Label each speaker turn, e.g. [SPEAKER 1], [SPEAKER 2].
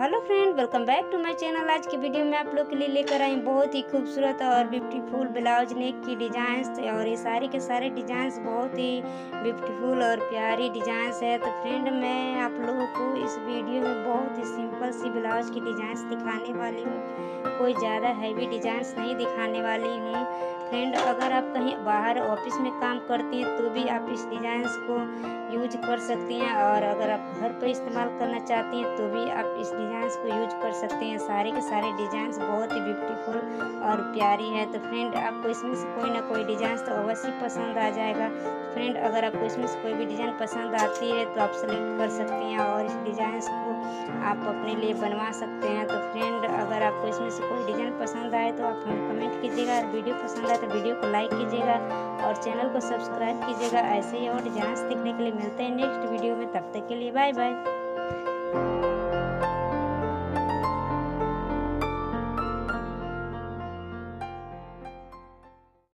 [SPEAKER 1] Hello friend, welcome back to my channel. आज की video में आप लोग के लिए लेकर आई बहुत ही खूबसूरत और ब्यूटीफुल ब्लाउज, नेक की डिजाइंस और ये सारे के सारे डिजाइंस बहुत ही ब्यूटीफुल और प्यारी डिजाइंस है। तो फ्रेंड, मैं आप लोगों को इस वीडियो में बहुत सी ब्लाउज की डिजाइंस दिखाने वाली हूँ। कोई ज़्यादा हैवी डिजाइंस नहीं दिखाने वाली हूँ। फ्रेंड, अगर आप कहीं बाहर ऑफ़िस में काम करती हैं तो भी आप इस डिजाइंस को यूज़ कर सकती हैं। और अगर आप घर पर इस्तेमाल करना चाहती हैं तो भी आप इस डिजाइंस को यूज़ कर सकते हैं। सारे के सारे डिजाइंस बहुत ही ब्यूटीफुल और प्यारी है तो फ्रेंड आपको इसमें से कोई ना कोई डिज़ाइन तो अवश्य पसंद आ जाएगा। फ्रेंड अगर आपको इसमें से कोई भी डिज़ाइन पसंद आती है तो आप सेलेक्ट कर सकती हैं और इस डिज़ाइन को आप अपने लिए बनवा सकते हैं। तो फ्रेंड अगर आपको इसमें से कोई डिज़ाइन पसंद आए तो आप हमें कमेंट कीजिएगा। वीडियो पसंद आए तो वीडियो को लाइक कीजिएगा और चैनल को सब्सक्राइब कीजिएगा। ऐसे ही और डिज़ाइन देखने के लिए मिलते हैं नेक्स्ट वीडियो में। तब तक के लिए बाय बाय